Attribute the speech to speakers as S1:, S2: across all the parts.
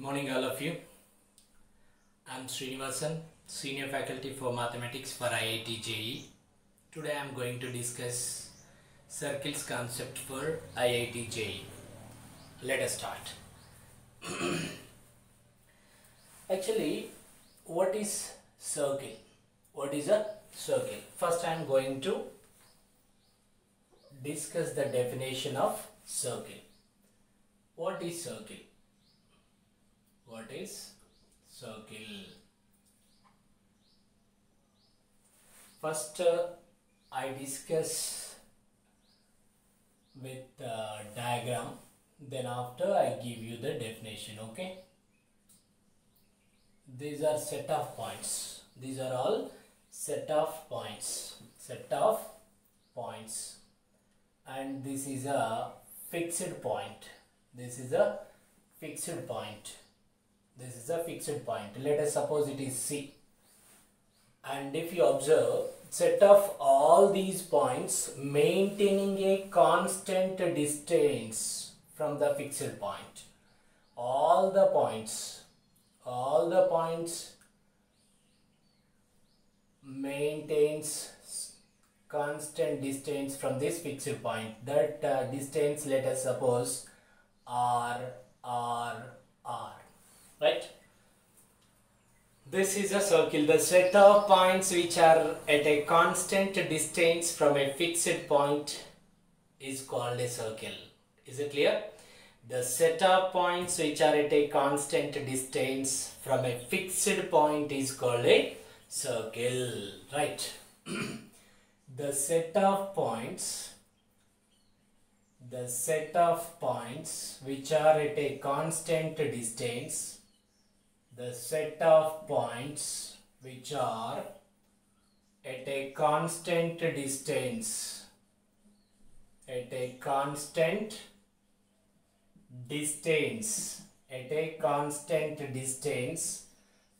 S1: Good morning, all of you. I'm Srinivasan, Senior Faculty for Mathematics for IIT JEE. Today I'm going to discuss circles concept for IIT JEE. Let us start. Actually, what is circle? What is a circle? First, I'm going to discuss the definition of circle. What is circle? What is circle? First, uh, I discuss with uh, diagram. Then after I give you the definition. Okay. These are set of points. These are all set of points. Set of points. And this is a fixed point. This is a fixed point. This is a fixed point. Let us suppose it is C. And if you observe, set of all these points maintaining a constant distance from the fixed point. All the points, all the points maintains constant distance from this fixed point. That uh, distance, let us suppose, R, R, R, right? This is a circle. The set of points which are at a constant distance from a fixed point is called a circle. Is it clear? The set of points which are at a constant distance from a fixed point is called a circle. Right? the set of points the set of points which are at a constant distance the set of points which are at a constant distance at a constant distance at a constant distance.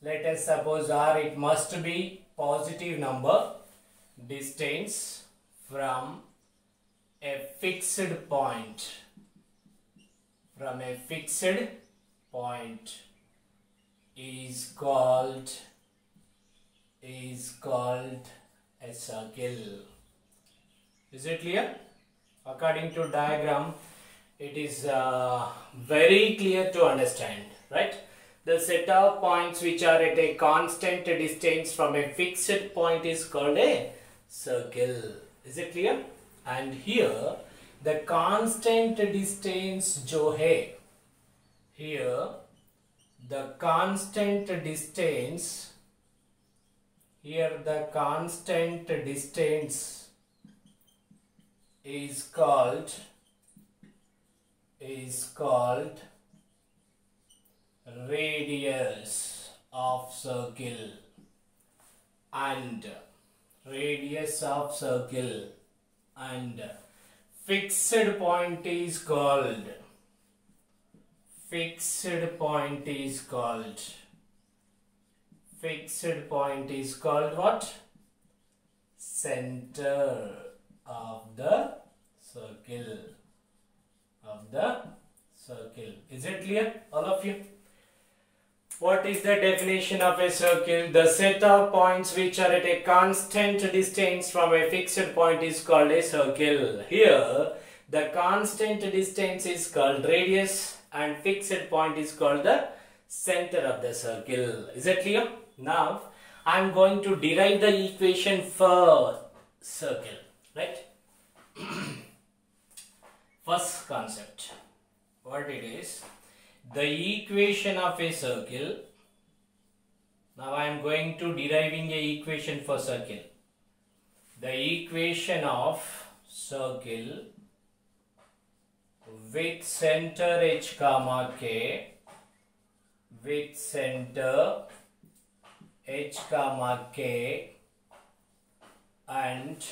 S1: Let us suppose r it must be positive number distance from a fixed point from a fixed point is called is called a circle is it clear? According to diagram it is uh, very clear to understand right? The set of points which are at a constant distance from a fixed point is called a circle. Is it clear? And here the constant distance jo hai here the constant distance here the constant distance is called is called radius of circle and radius of circle and fixed point is called fixed point is called fixed point is called what center of the circle of the circle is it clear all of you what is the definition of a circle? The set of points which are at a constant distance from a fixed point is called a circle. Here, the constant distance is called radius and fixed point is called the center of the circle. Is that clear? Now, I am going to derive the equation for circle. Right? First concept. What it is? the equation of a circle now I am going to deriving a equation for circle the equation of circle with center h comma k with center h comma k and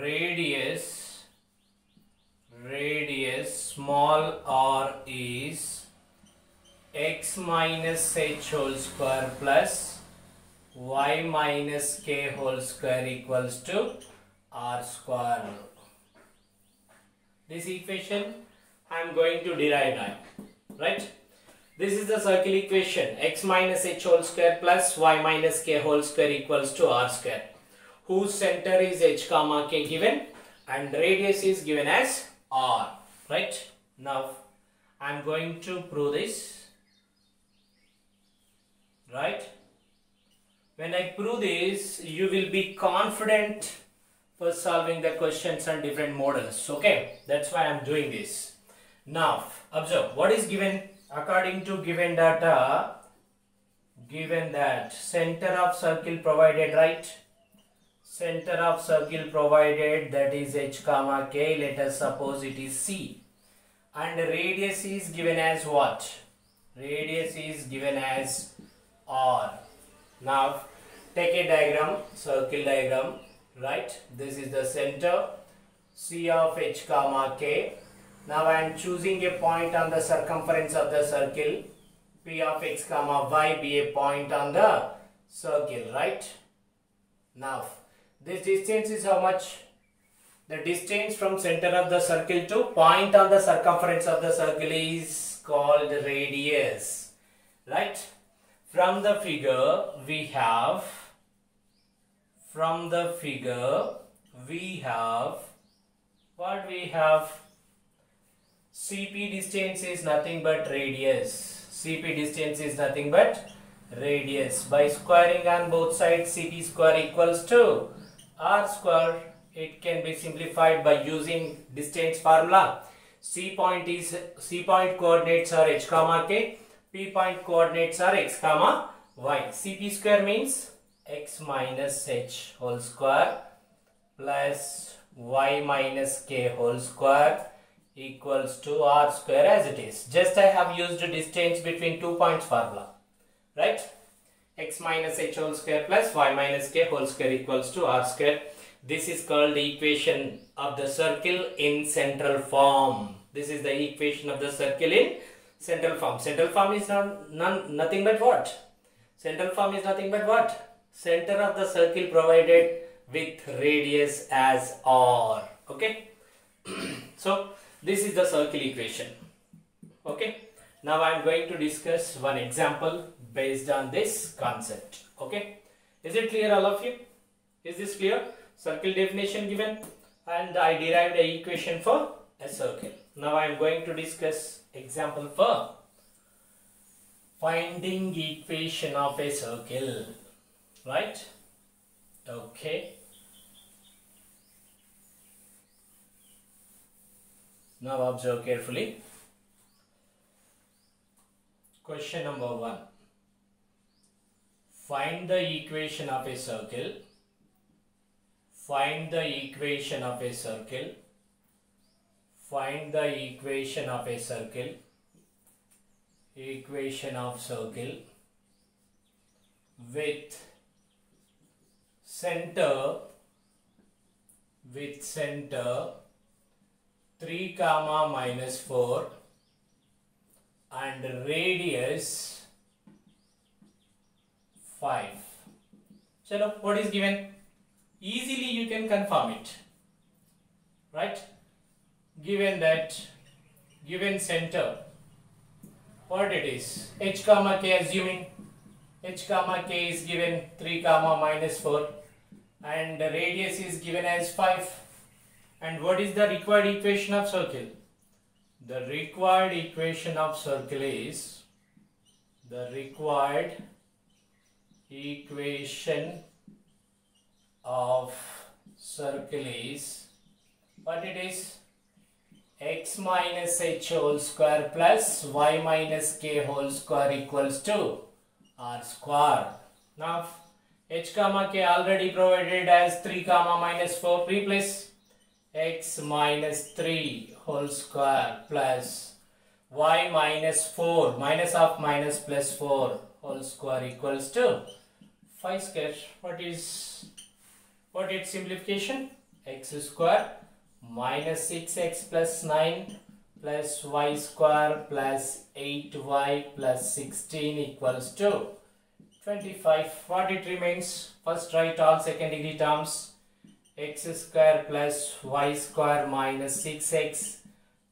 S1: radius radius small r is x minus h whole square plus y minus k whole square equals to r square. This equation I am going to derive now, right? This is the circle equation x minus h whole square plus y minus k whole square equals to r square whose center is h comma k given and radius is given as r right now I am going to prove this right when I prove this you will be confident for solving the questions on different models okay? That's why I'm doing this. Now observe what is given? According to given data given that center of circle provided right? Center of circle provided that is h comma k let us suppose it is c. And radius is given as what? Radius is given as r. Now take a diagram circle diagram right this is the center c of h comma k now I am choosing a point on the circumference of the circle. P of x comma y be a point on the circle, right? Now, this distance is how much? The distance from center of the circle to point on the circumference of the circle is called radius, right? From the figure, we have, from the figure, we have, what we have? CP distance is nothing but radius. CP distance is nothing but radius. By squaring on both sides CP square equals to R square. It can be simplified by using distance formula. C point is C point coordinates are h comma k. P point coordinates are x comma y. CP square means x minus h whole square plus y minus k whole square equals to r square as it is. Just I have used the distance between two points formula. Right? x minus h whole square plus y minus k whole square equals to r square. This is called the equation of the circle in central form. This is the equation of the circle in central form. Central form is not none, nothing but what? Central form is nothing but what? Center of the circle provided with radius as r. Okay? so, this is the circle equation. Okay. Now I am going to discuss one example based on this concept. Okay. Is it clear all of you? Is this clear? Circle definition given and I derived a equation for a circle. Now I am going to discuss example for finding equation of a circle. Right? Okay. Now observe carefully. Question number 1. Find the equation of a circle. Find the equation of a circle. Find the equation of a circle. Equation of circle with center with center 3 comma minus 4 and radius 5. So what is given? Easily you can confirm it. Right? Given that given center what it is h comma k assuming h comma k is given 3 comma minus 4 and the radius is given as 5 and what is the required equation of circle? The required equation of circle is the required equation of circle is what it is x minus h whole square plus y minus k whole square equals to r square. Now h comma k already provided as 3 comma minus 4 replace x minus 3 whole square plus y minus 4 minus of minus plus 4 whole square equals to 5 square. What is what is simplification? x square minus 6x plus 9 plus y square plus 8y plus 16 equals to 25. What it remains? First write all second degree terms. X square plus y square minus 6x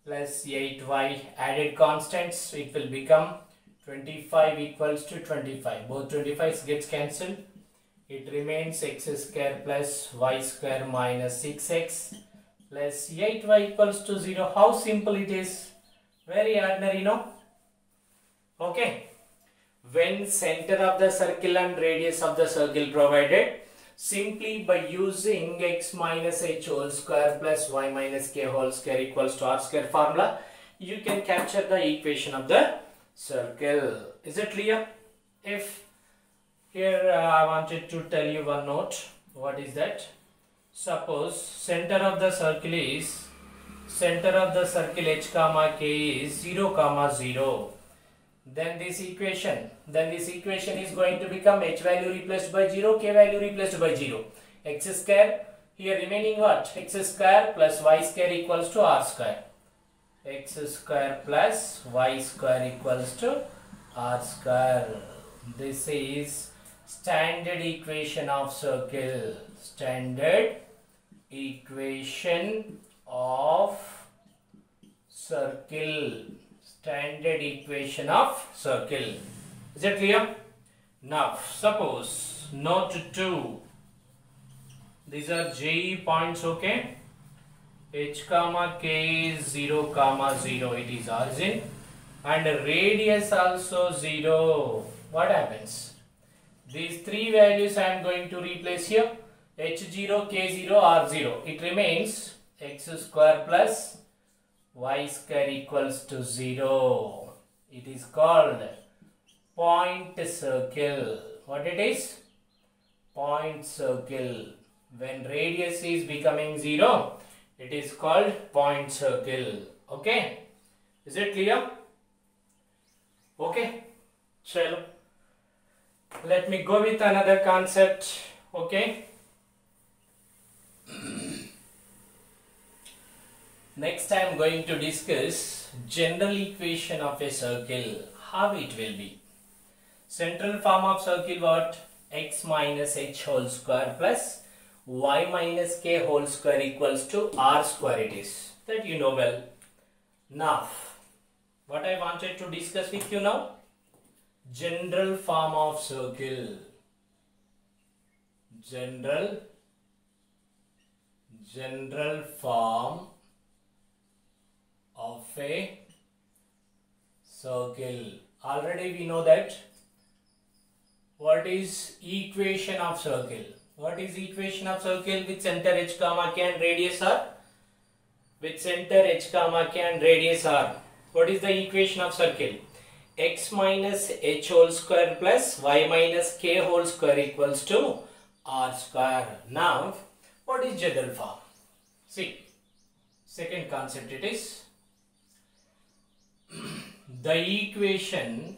S1: plus 8y added constants. It will become 25 equals to 25 both 25 gets cancelled. It remains x square plus y square minus 6x plus 8y equals to 0 how simple it is. Very ordinary no? Okay when center of the circle and radius of the circle provided simply by using x minus h whole square plus y minus k whole square equals to r square formula you can capture the equation of the circle. Is it clear? If here uh, i wanted to tell you one note what is that? Suppose center of the circle is center of the circle h comma k is 0 comma 0 then this equation then this equation is going to become h value replaced by 0 k value replaced by 0 x square here remaining what? X square plus y square equals to r square. X square plus y square equals to r square. This is standard equation of circle. Standard equation of circle standard equation of circle. Is it clear? Now suppose note 2 these are j points okay? H comma k is 0 comma 0 it is origin and radius also 0 what happens? These three values i am going to replace here. H0 k0 r0 it remains x square plus y square equals to 0 it is called point circle. What it is? Point circle. When radius is becoming 0 it is called point circle. Okay? Is it clear? Okay. Chalo. Let me go with another concept. Okay next i am going to discuss general equation of a circle how it will be. Central form of circle what? X minus h whole square plus y minus k whole square equals to r square it is. That you know well. Now what i wanted to discuss with you now? General form of circle. General general form of a circle. Already we know that. What is equation of circle? What is equation of circle with center h comma k and radius r? With center h comma k and radius r. What is the equation of circle? X minus h whole square plus y minus k whole square equals to r square. Now what is general form? See second concept it is the equation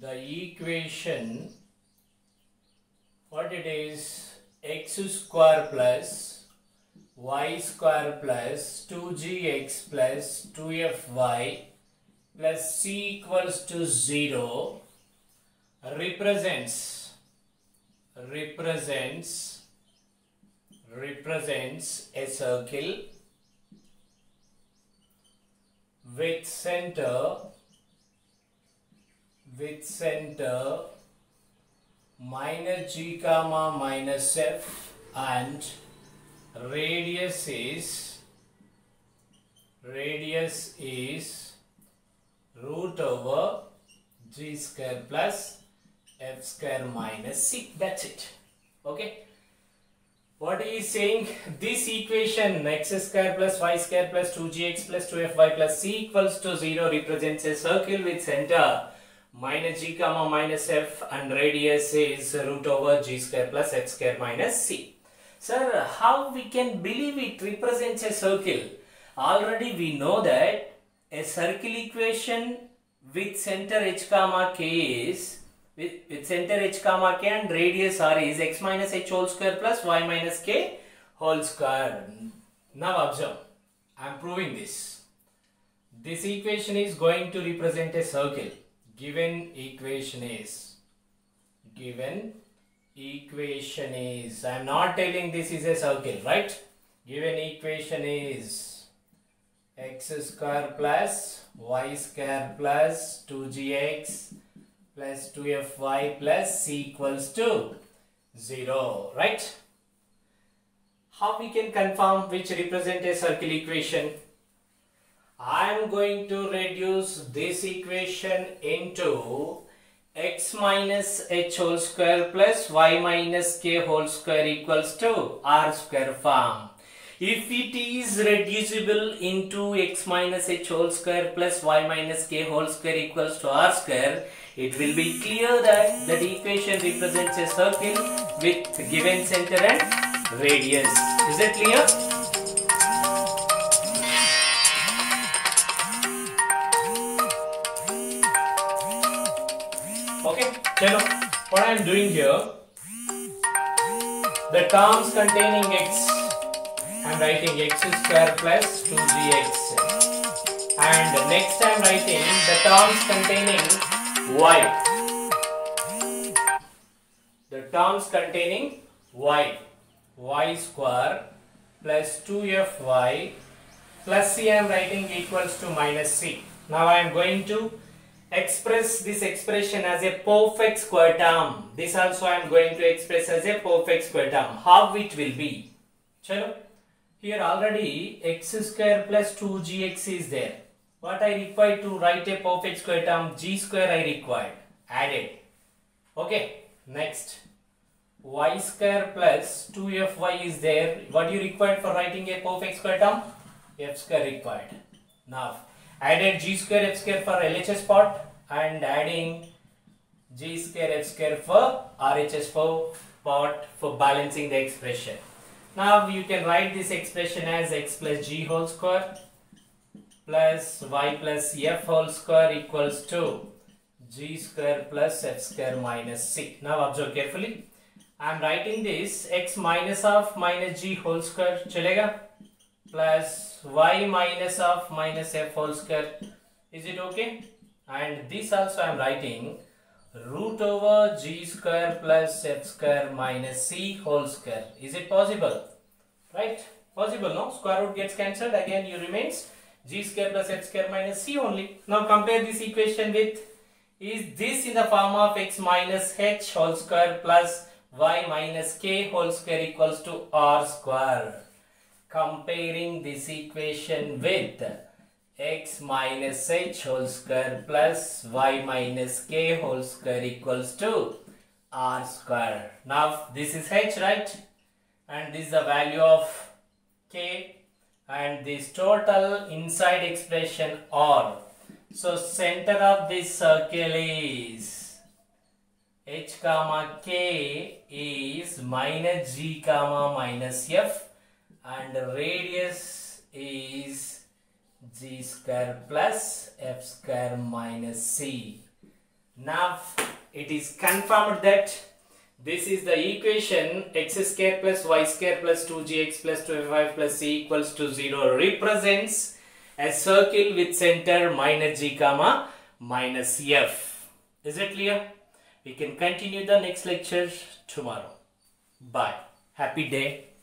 S1: the equation what it is? X square plus y square plus 2gx plus 2fy plus c equals to 0 represents represents represents a circle with center. With center. Minus g comma minus f and radius is radius is root over g square plus f square minus c. That's it. Okay what he is saying this equation x square plus y square plus 2gx plus 2fy plus c equals to 0 represents a circle with center. Minus g comma minus f and radius is root over g square plus f square minus c. Sir how we can believe it represents a circle? Already we know that a circle equation with center h comma k is with, with center h comma k and radius r is x minus h whole square plus y minus k whole square. Now observe, I am proving this. This equation is going to represent a circle. Given equation is, given equation is, I am not telling this is a circle, right? Given equation is x square plus y square plus 2gx plus 2fy plus c equals to 0 right how we can confirm which represent a circle equation I am going to reduce this equation into x minus h whole square plus y minus k whole square equals to r square form. If it is reducible into x minus h whole square plus y minus k whole square equals to r square, it will be clear that that equation represents a circle with given center and radius. Is it clear? Okay, chalo. What I am doing here, the terms containing x, am writing x square plus 2gx. And next I am writing the terms containing y. The terms containing y. y square plus 2fy plus c I am writing equals to minus c. Now I am going to express this expression as a perfect square term. This also I am going to express as a perfect square term. How it will be? Chalo. Here already x square plus 2gx is there. What I require to write a perfect square term? g square I required. Added. Okay. Next. y square plus 2fy is there. What you required for writing a perfect square term? f square required. Now added g square f square for LHS part and adding g square f square for RHS part for balancing the expression. Now you can write this expression as x plus g whole square plus y plus f whole square equals to g square plus f square minus c. Now observe carefully. I am writing this x minus of minus g whole square chalega plus y minus of minus f whole square. Is it okay? And this also I am writing root over g square plus f square minus c whole square. Is it possible? Right? Possible, no? Square root gets cancelled. Again, you remains g square plus f square minus c only. Now compare this equation with is this in the form of x minus h whole square plus y minus k whole square equals to r square comparing this equation with x minus h whole square plus y minus k whole square equals to r square. Now this is h right and this is the value of k and this total inside expression r. So center of this circle is h comma k is minus g comma minus f and radius is g square plus f square minus c. Now it is confirmed that this is the equation x square plus y square plus 2gx plus 2fy plus c equals to 0 represents a circle with center minus g comma minus f. Is it clear? We can continue the next lecture tomorrow. Bye. Happy day.